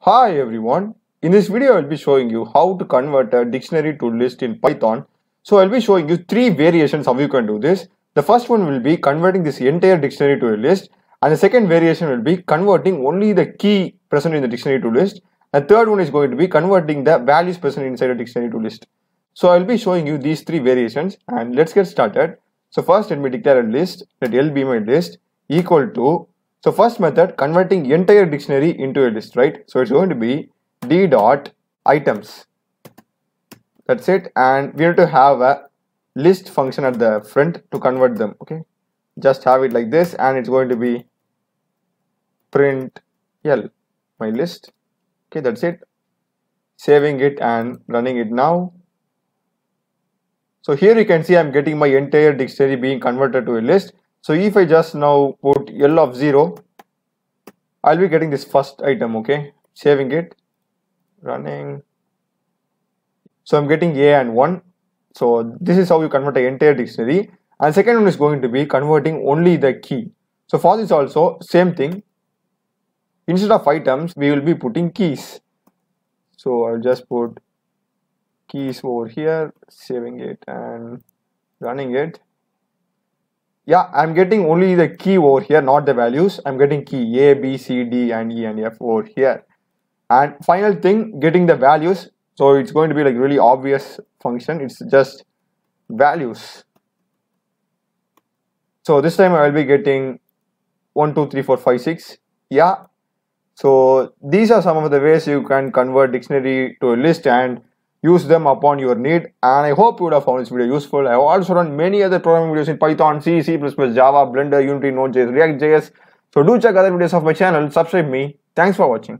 Hi everyone. In this video, I'll be showing you how to convert a dictionary to list in Python. So I'll be showing you three variations how you can do this. The first one will be converting this entire dictionary to a list. And the second variation will be converting only the key present in the dictionary to list. And third one is going to be converting the values present inside a dictionary to list. So I'll be showing you these three variations and let's get started. So first let me declare a list, let L be my list equal to so first method converting entire dictionary into a list, right? So it's going to be d dot items. That's it. And we need to have a list function at the front to convert them. Okay. Just have it like this and it's going to be print L my list. Okay, that's it. Saving it and running it now. So here you can see I'm getting my entire dictionary being converted to a list so if I just now put L of 0, I'll be getting this first item, okay? Saving it, running. So I'm getting A and 1. So this is how you convert the entire dictionary. And second one is going to be converting only the key. So for this also, same thing. Instead of items, we will be putting keys. So I'll just put keys over here, saving it and running it yeah i'm getting only the key over here not the values. I'm getting key a b c d and e and f over here. And final thing getting the values. So it's going to be like really obvious function. It's just values. So this time i will be getting 1 2 3 4 5 6 yeah. So these are some of the ways you can convert dictionary to a list and use them upon your need and I hope you would have found this video useful. I have also run many other programming videos in Python, C, C++, Java, Blender, Unity, Node.js, React.js. So do check other videos of my channel, subscribe me. Thanks for watching.